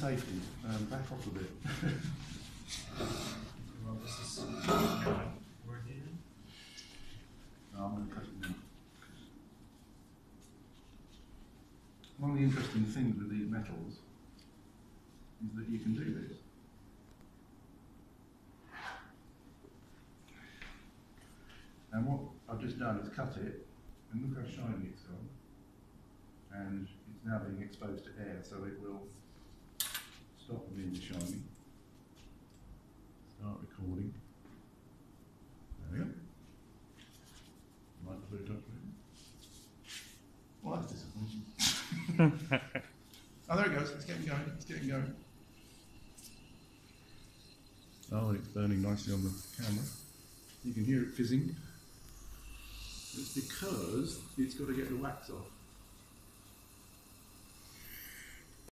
safety, um, back off a bit. Well, this is, yeah, we're. No, I'm going to cut it now. One of the interesting things with these metals is that you can do this. And what I've just done is cut it, and look how shiny it's gone. And it's now being exposed to air, so it will being shiny. Start recording. There we go. Put it up there. Well, that's disappointing. oh, there it goes. It's getting going. It's getting going. Oh, it's burning nicely on the camera. You can hear it fizzing. It's because it's got to get the wax off.